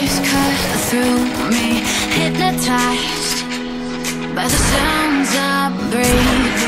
Waves cut through me Hypnotized by the sounds I breathe.